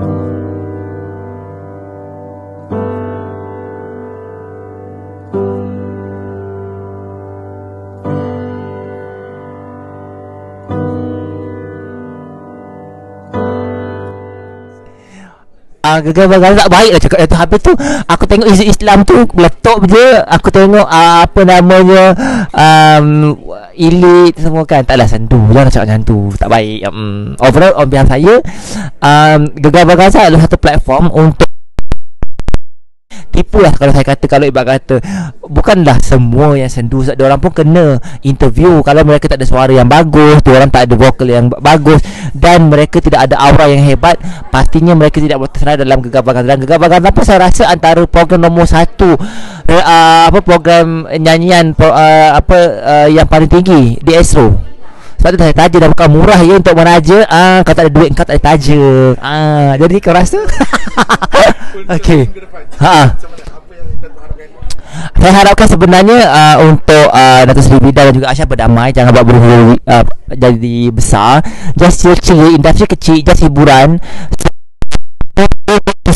Thank you. Ah, gegar-gegar tak baik lah cakap tu. Habis tu aku tengok isu Islam tu meletup je. Aku tengok uh, apa namanya um, elit semua kan. Taklah sendu. Jangan cakap macam tu. Tak baik. Um, overall on behalf saya um, gegar-gegar adalah satu platform untuk tipu lah kalau saya kata kalau ibak kata bukanlah semua yang sendu. Sebab orang pun kena interview. Kalau mereka tak ada suara yang bagus orang tak ada vokal yang bagus dan mereka tidak ada aura yang hebat pastinya mereka tidak bertersendar dalam gegar-gegar dan gegar-gegar apa saya rasa antara program nombor satu uh, apa program nyanyian uh, apa uh, yang paling tinggi di Astro. Sebab tu saya taja dah bukan murah ya untuk meraja. Ah kau tak ada duit kau tak ada taja. Ah jadi kau rasa? Okey. ha saya harapkan sebenarnya uh, untuk uh, Datuk Seri Bida dan juga Aisyah berdamai Jangan buat berhulu uh, jadi besar. Just chill-chill, industri kecil, just hiburan.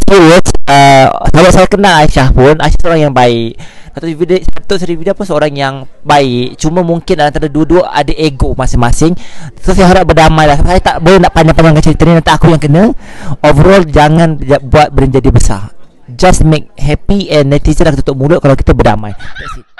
Serius, uh, saya kenal Aisyah pun Aisyah seorang yang baik. Datuk Seri Vida, Datuk Seri Vida pun seorang yang baik. Cuma mungkin antara dua-dua ada ego masing-masing. So saya harap berdamai lah. Saya tak boleh nak panjang-panjang cerita ni Nanti aku yang kena. Overall jangan buat menjadi besar Just make happy and netizen dah tutup mulut kalau kita berdamai. That's it